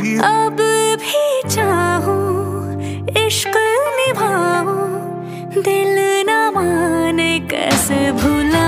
अब भी चाहूँ इश्क निभाऊं दिल न माने कैसे भूला